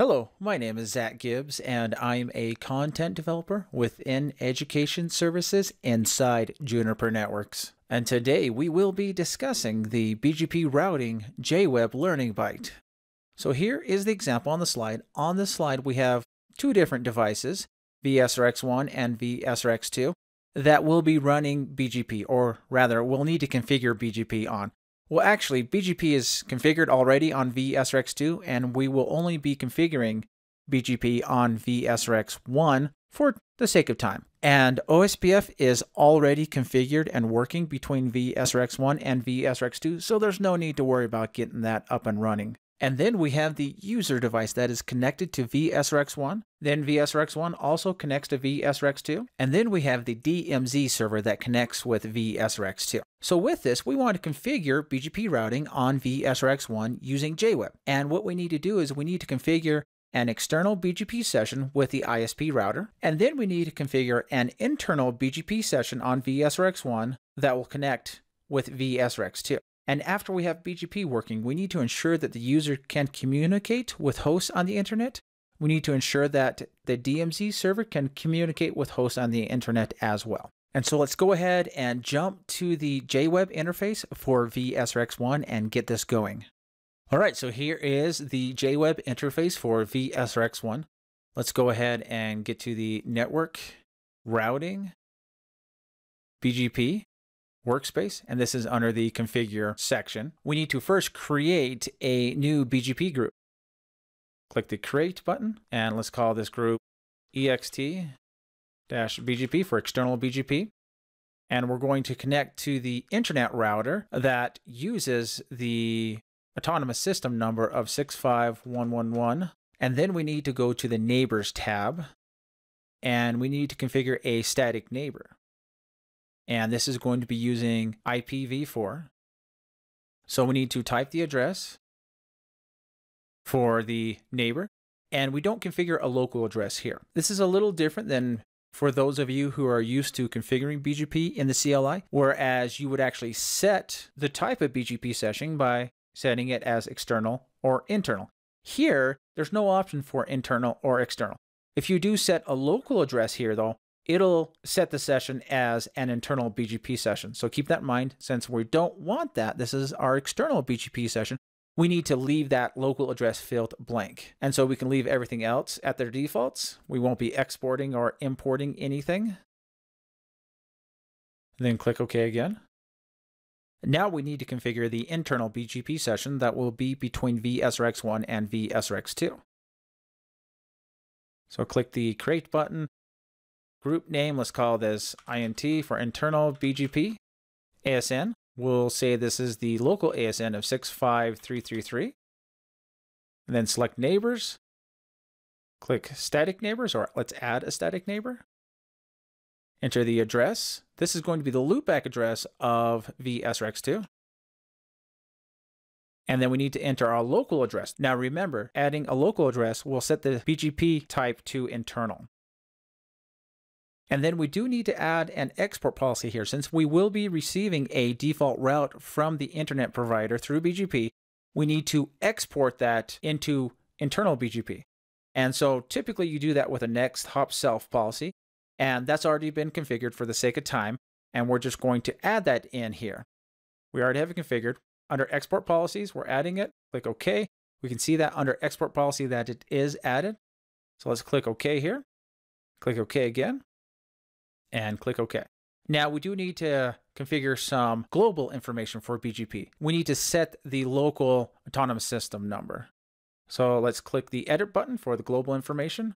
Hello, my name is Zach Gibbs, and I'm a content developer within education services inside Juniper Networks. And today we will be discussing the BGP routing JWeb Learning Byte. So here is the example on the slide. On this slide, we have two different devices, VSRX1 and VSRX2, that will be running BGP, or rather, we'll need to configure BGP on. Well, actually, BGP is configured already on VSRX2, and we will only be configuring BGP on VSRX1 for the sake of time. And OSPF is already configured and working between VSRX1 and VSRX2, so there's no need to worry about getting that up and running. And then we have the user device that is connected to VSRX1. Then VSRX1 also connects to VSRX2. And then we have the DMZ server that connects with VSRX2. So with this, we want to configure BGP routing on VSRX1 using JWeb. And what we need to do is we need to configure an external BGP session with the ISP router, and then we need to configure an internal BGP session on VSRX1 that will connect with VSRX2. And after we have BGP working, we need to ensure that the user can communicate with hosts on the internet. We need to ensure that the DMZ server can communicate with hosts on the internet as well. And so let's go ahead and jump to the JWeb interface for VSRX1 and get this going. All right, so here is the JWeb interface for VSRX1. Let's go ahead and get to the network routing BGP workspace, and this is under the configure section. We need to first create a new BGP group. Click the create button, and let's call this group ext-bgp for external BGP. And we're going to connect to the internet router that uses the autonomous system number of 65111. And then we need to go to the neighbors tab, and we need to configure a static neighbor and this is going to be using IPv4. So we need to type the address for the neighbor, and we don't configure a local address here. This is a little different than for those of you who are used to configuring BGP in the CLI, whereas you would actually set the type of BGP session by setting it as external or internal. Here, there's no option for internal or external. If you do set a local address here, though, it'll set the session as an internal BGP session. So keep that in mind since we don't want that. This is our external BGP session. We need to leave that local address field blank. And so we can leave everything else at their defaults. We won't be exporting or importing anything. Then click OK again. Now we need to configure the internal BGP session that will be between VSRX1 and VSRX2. So click the Create button, Group name, let's call this INT for internal BGP. ASN, we'll say this is the local ASN of 65333. And then select neighbors. Click static neighbors, or let's add a static neighbor. Enter the address. This is going to be the loopback address of VSRX2. And then we need to enter our local address. Now remember, adding a local address will set the BGP type to internal. And then we do need to add an export policy here. Since we will be receiving a default route from the internet provider through BGP, we need to export that into internal BGP. And so typically you do that with a next hop self policy. And that's already been configured for the sake of time. And we're just going to add that in here. We already have it configured. Under export policies, we're adding it. Click OK. We can see that under export policy that it is added. So let's click OK here. Click OK again and click OK. Now we do need to configure some global information for BGP. We need to set the local autonomous system number. So let's click the edit button for the global information.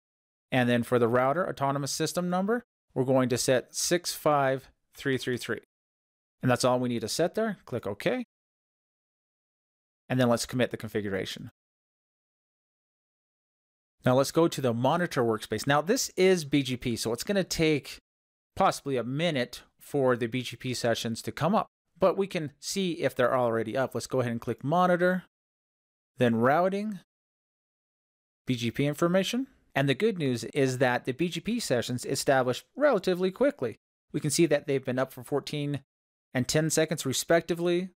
And then for the router autonomous system number, we're going to set 65333. And that's all we need to set there. Click OK. And then let's commit the configuration. Now let's go to the monitor workspace. Now this is BGP, so it's going to take possibly a minute for the BGP sessions to come up. But we can see if they're already up. Let's go ahead and click monitor, then routing, BGP information. And the good news is that the BGP sessions established relatively quickly. We can see that they've been up for 14 and 10 seconds respectively.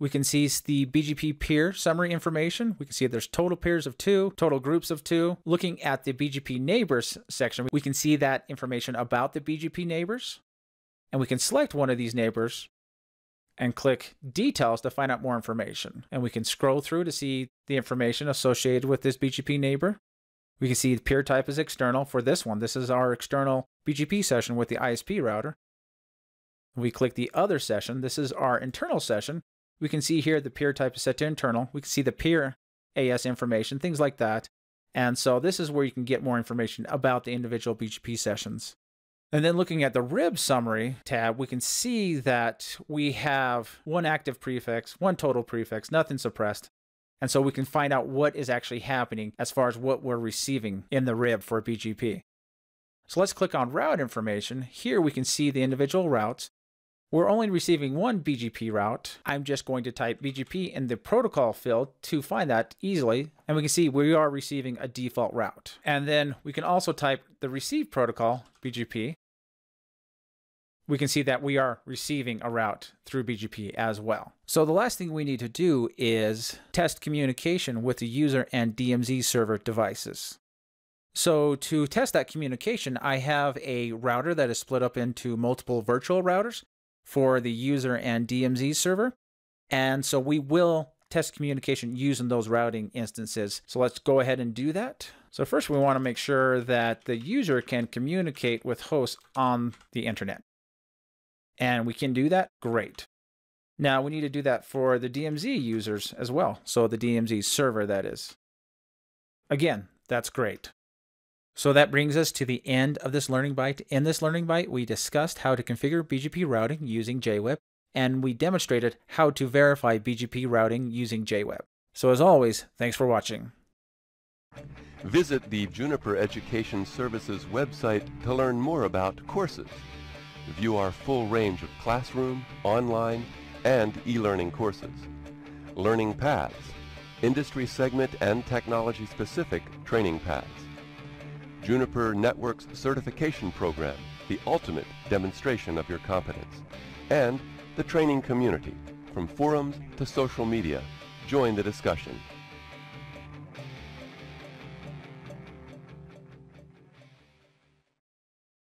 We can see the BGP peer summary information. We can see there's total peers of two, total groups of two. Looking at the BGP neighbors section, we can see that information about the BGP neighbors. And we can select one of these neighbors and click details to find out more information. And we can scroll through to see the information associated with this BGP neighbor. We can see the peer type is external for this one. This is our external BGP session with the ISP router. We click the other session. This is our internal session. We can see here the peer type is set to internal. We can see the peer AS information, things like that. And so this is where you can get more information about the individual BGP sessions. And then looking at the RIB summary tab, we can see that we have one active prefix, one total prefix, nothing suppressed. And so we can find out what is actually happening as far as what we're receiving in the RIB for BGP. So let's click on route information. Here we can see the individual routes. We're only receiving one BGP route. I'm just going to type BGP in the protocol field to find that easily. And we can see we are receiving a default route. And then we can also type the receive protocol, BGP. We can see that we are receiving a route through BGP as well. So the last thing we need to do is test communication with the user and DMZ server devices. So to test that communication, I have a router that is split up into multiple virtual routers for the user and DMZ server. And so we will test communication using those routing instances. So let's go ahead and do that. So first we want to make sure that the user can communicate with hosts on the internet. And we can do that, great. Now we need to do that for the DMZ users as well. So the DMZ server that is. Again, that's great. So that brings us to the end of this learning byte. In this learning byte, we discussed how to configure BGP routing using JWeb, and we demonstrated how to verify BGP routing using JWeb. So as always, thanks for watching. Visit the Juniper Education Services website to learn more about courses. View our full range of classroom, online, and e-learning courses. Learning paths, industry segment and technology-specific training paths Juniper Networks Certification Program, the ultimate demonstration of your competence. And the training community, from forums to social media. Join the discussion.